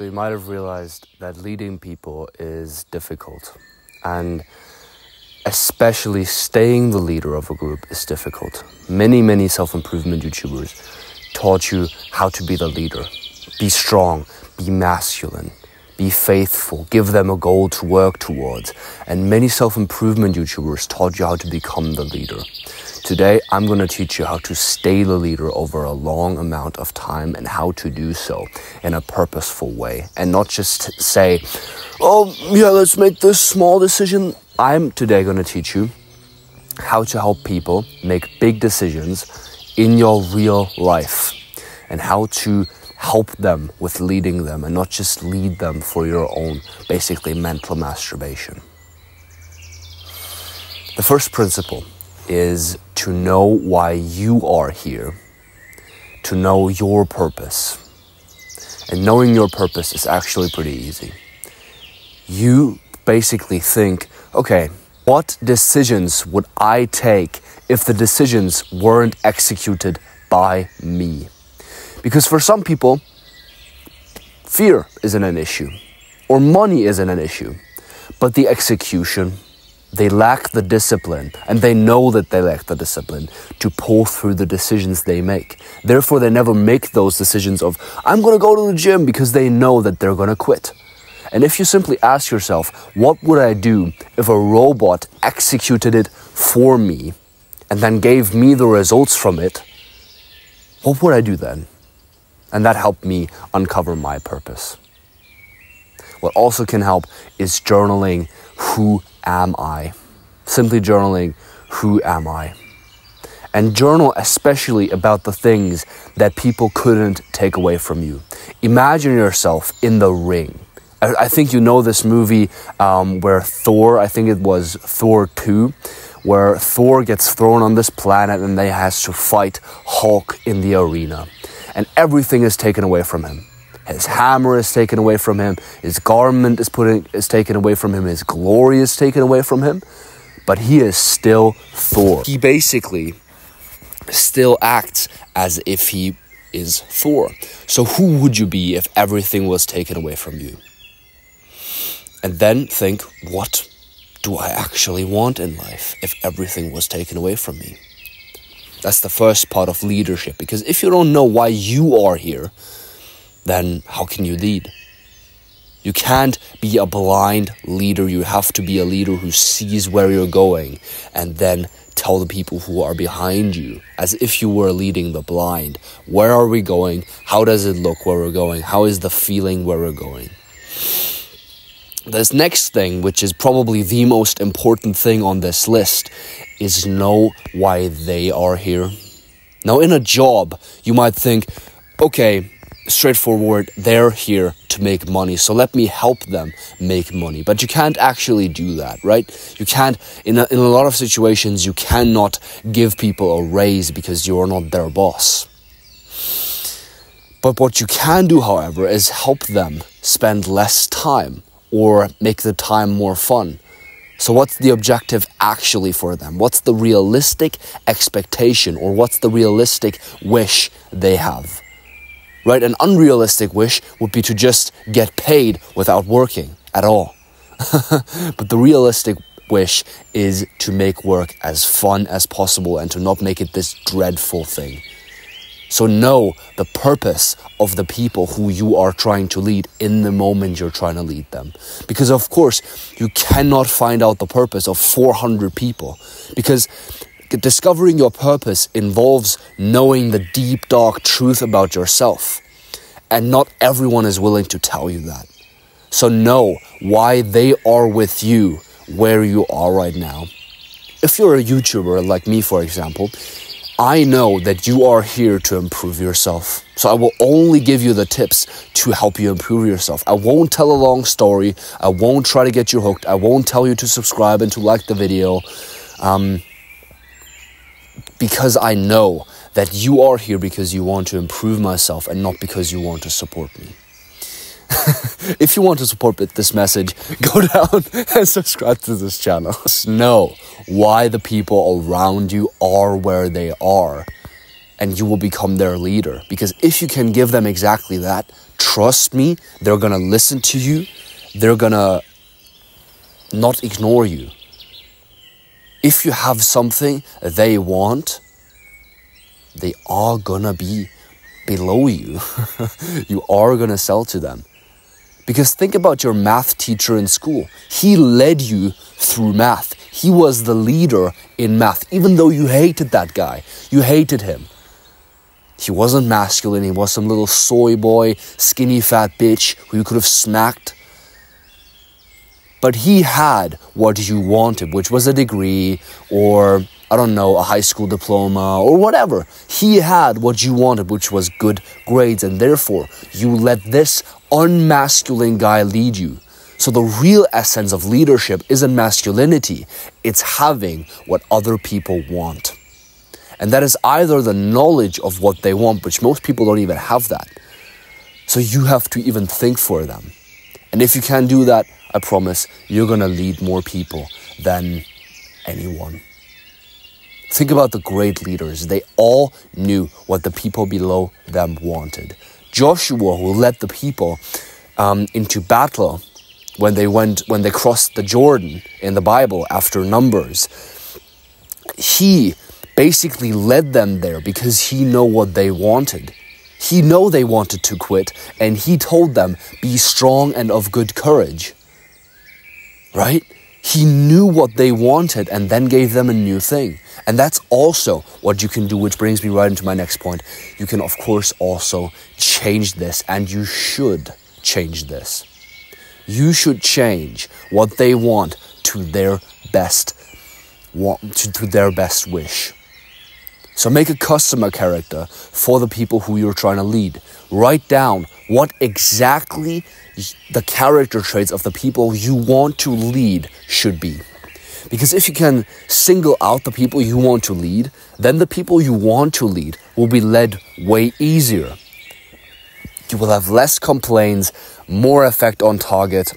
might have realized that leading people is difficult. And especially staying the leader of a group is difficult. Many, many self improvement YouTubers taught you how to be the leader. Be strong, be masculine, be faithful, give them a goal to work towards. And many self improvement YouTubers taught you how to become the leader. Today, I'm going to teach you how to stay the leader over a long amount of time and how to do so in a purposeful way and not just say, oh, yeah, let's make this small decision. I'm today going to teach you how to help people make big decisions in your real life and how to help them with leading them and not just lead them for your own basically mental masturbation. The first principle is to know why you are here, to know your purpose. And knowing your purpose is actually pretty easy. You basically think, okay, what decisions would I take if the decisions weren't executed by me? Because for some people, fear isn't an issue, or money isn't an issue, but the execution they lack the discipline, and they know that they lack the discipline to pull through the decisions they make. Therefore, they never make those decisions of, I'm going to go to the gym because they know that they're going to quit. And if you simply ask yourself, what would I do if a robot executed it for me and then gave me the results from it? What would I do then? And that helped me uncover my purpose. What also can help is journaling who am I? Simply journaling, who am I? And journal especially about the things that people couldn't take away from you. Imagine yourself in the ring. I, think you know this movie um, where Thor, I think it was Thor 2, where Thor gets thrown on this planet and they has to fight Hulk in the arena. And everything is taken away from him. His hammer is taken away from him. His garment is, put in, is taken away from him. His glory is taken away from him. But he is still Thor. He basically still acts as if he is Thor. So who would you be if everything was taken away from you? And then think, what do I actually want in life if everything was taken away from me? That's the first part of leadership. Because if you don't know why you are here, then how can you lead? You can't be a blind leader. You have to be a leader who sees where you're going and then tell the people who are behind you as if you were leading the blind. Where are we going? How does it look where we're going? How is the feeling where we're going? This next thing, which is probably the most important thing on this list, is know why they are here. Now, in a job, you might think, okay, straightforward they're here to make money. So let me help them make money. But you can't actually do that right? You can't in a, in a lot of situations you cannot give people a raise because you're not their boss. But what you can do however is help them spend less time or make the time more fun. So, what's the objective actually for them? What's the realistic expectation or what's the realistic wish they have? Right? An unrealistic wish would be to just get paid without working at all. but the realistic wish is to make work as fun as possible and to not make it this dreadful thing. So know the purpose of the people who you are trying to lead in the moment you're trying to lead them. Because of course, you cannot find out the purpose of 400 people. Because discovering your purpose involves knowing the deep, dark truth about yourself. And not everyone is willing to tell you that. So know why they are with you where you are right now. If you're a YouTuber like me, for example, I know that you are here to improve yourself. So I will only give you the tips to help you improve yourself. I won't tell a long story. I won't try to get you hooked. I won't tell you to subscribe and to like the video. Um, because I know that you are here because you want to improve myself and not because you want to support me. if you want to support this message, go down and subscribe to this channel. Know why the people around you are where they are. and you will become their leader. Because if you can give them exactly that, trust me, they're gonna listen to you, they're gonna not ignore you. If you have something they want, they are gonna be below you. you are gonna sell to them. Because think about your math teacher in school. He led you through math. He was the leader in math, even though you hated that guy. You hated him. He wasn't masculine, he was some little soy boy, skinny fat bitch who you could have smacked. But he had what you wanted, which was a degree or, I don't know, a high school diploma or whatever. He had what you wanted, which was good grades, and therefore you let this unmasculine guy lead you. So the real essence of leadership isn't masculinity, it's having what other people want. And that is either the knowledge of what they want, which most people don't even have that. So you have to even think for them. And if you can't do that, I promise you're going to lead more people than anyone. Think about the great leaders. They all knew what the people below them wanted. Joshua, who led the people um, into battle when they went when they crossed the Jordan in the Bible after Numbers, he basically led them there because he know what they wanted. He know they wanted to quit and he told them, "Be strong and of good courage." Right? He knew what they wanted and then gave them a new thing. And that's also what you can do, which brings me right into my next point. You can, of course, also change this, and you should change this. You should change what they want to their best, to, to their best wish. So make a customer character for the people who you're trying to lead. Write down what exactly the character traits of the people you want to lead should be. Because if you can single out the people you want to lead, then the people you want to lead will be led way easier. You will have less complaints, more effect on target,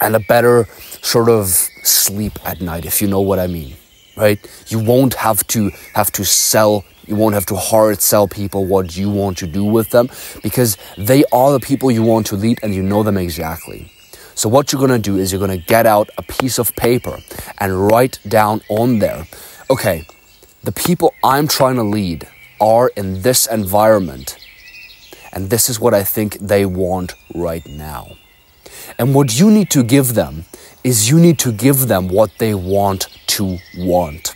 and a better sort of sleep at night, if you know what I mean right? You won't have to have to sell you won't have to hard sell people what you want to do with them because they are the people you want to lead and you know them exactly. So what you're going to do is you're going to get out a piece of paper and write down on there, okay, the people I'm trying to lead are in this environment and this is what I think they want right now. And what you need to give them is you need to give them what they want to want.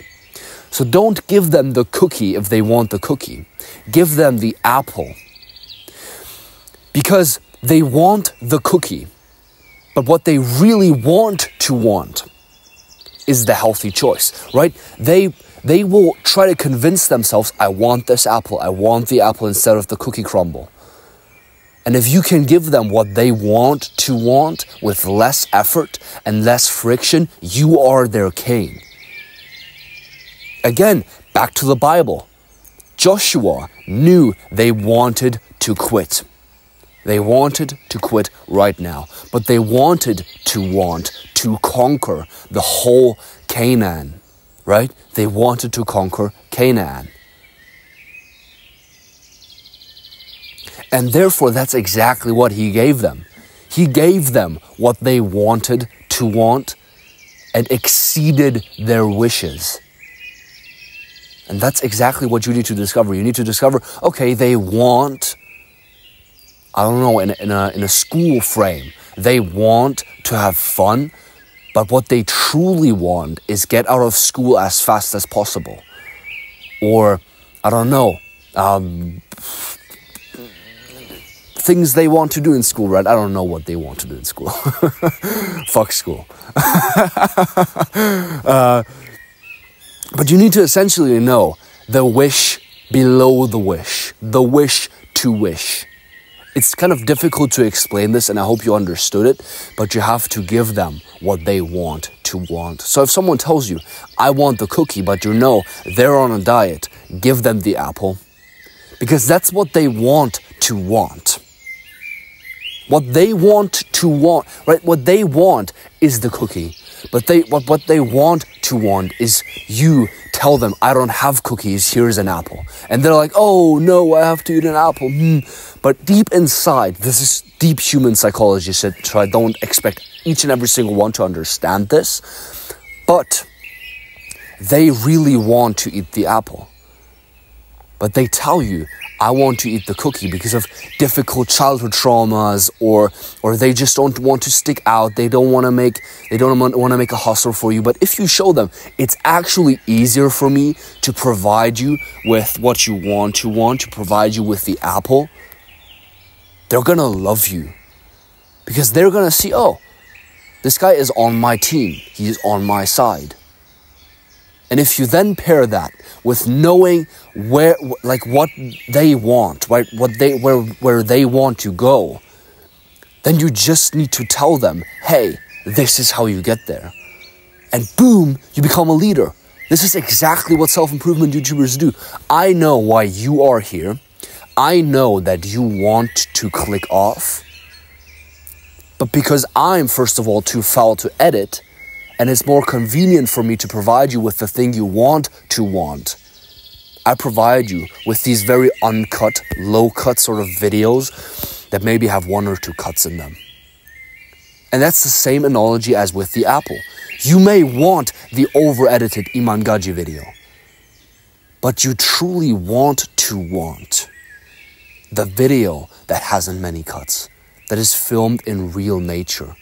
So don't give them the cookie if they want the cookie. Give them the apple. Because they want the cookie. But what they really want to want is the healthy choice, right? They they will try to convince themselves, I want this apple, I want the apple instead of the cookie crumble. And if you can give them what they want to want with less effort and less friction, you are their king. Again, back to the Bible. Joshua knew they wanted to quit. They wanted to quit right now, but they wanted to want to conquer the whole Canaan, right? They wanted to conquer Canaan. And therefore, that's exactly what he gave them. He gave them what they wanted to want and exceeded their wishes. And that's exactly what you need to discover. You need to discover okay, they want, I don't know, in, in, a, in a school frame, they want to have fun, but what they truly want is get out of school as fast as possible. Or, I don't know, um, things they want to do in school, right? I don't know what they want to do in school. Fuck school. uh, but you need to essentially know the wish below the wish, the wish to wish. It's kind of difficult to explain this, and I hope you understood it, but you have to give them what they want to want. So if someone tells you, I want the cookie, but you know they're on a diet, give them the apple. Because that's what they want to want. What they want to want, right? What they want is the cookie. But they what, what they want to want is you tell them, I don't have cookies, here's an apple. And they're like, oh no, I have to eat an apple. Hmm. But deep inside, this is deep human psychology, so I don't expect each and every single one to understand this. But they really want to eat the apple. But they tell you, I want to eat the cookie because of difficult childhood traumas or or they just don't want to stick out. They don't want to make they don't want to make a hustle for you. But if you show them it's actually easier for me to provide you with what you want to want, to provide you with the apple, they're going to love you. Because they're going to see, "Oh, this guy is on my team. He's on my side." And if you then pair that with knowing where, like what they want, right, what they, where, where they want to go, then you just need to tell them, hey, this is how you get there. And boom, you become a leader. This is exactly what self improvement YouTubers do. I know why you are here. I know that you want to click off. But because I'm, first of all, too foul to edit, and it's more convenient for me to provide you with the thing you want to want. I provide you with these very uncut, low cut sort of videos that maybe have one or two cuts in them. And that's the same analogy as with the Apple. You may want the over edited Iman Gadzhi video, but you truly want to want the video that hasn't many cuts, that is filmed in real nature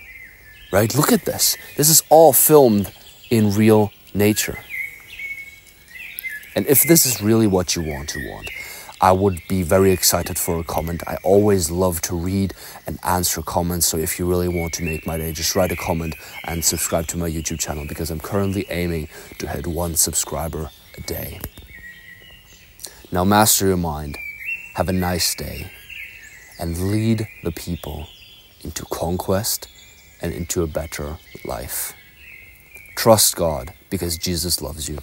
right? Look at this. This is all filmed in real nature. And if this is really what you want to want, I would be very excited for a comment. I always love to read and answer comments. So if you really want to make my day, just write a comment and subscribe to my YouTube channel because I'm currently aiming to hit one subscriber a day. Now, master your mind, have a nice day, and lead the people into conquest and into a better life. Trust God because Jesus loves you.